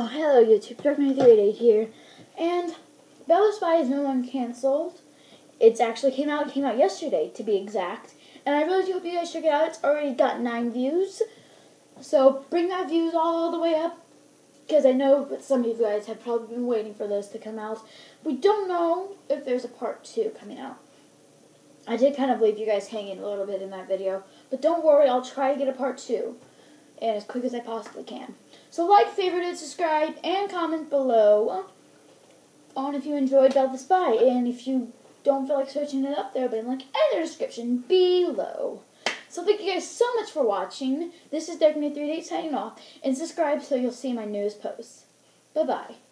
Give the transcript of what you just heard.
Oh, hello YouTube, Dark9388 here, and Bella Spy is no longer cancelled. It's actually came out, came out yesterday, to be exact, and I really do hope you guys check it out. It's already got 9 views, so bring that views all the way up, because I know that some of you guys have probably been waiting for this to come out. We don't know if there's a part 2 coming out. I did kind of leave you guys hanging a little bit in that video, but don't worry, I'll try to get a part 2 and as quick as I possibly can. So like, favorite, and subscribe, and comment below on if you enjoyed Belle the Spy. And if you don't feel like searching it up, there'll be a link in the description below. So thank you guys so much for watching. This is Dark 3 Days signing off. And subscribe so you'll see my newest posts. Bye-bye.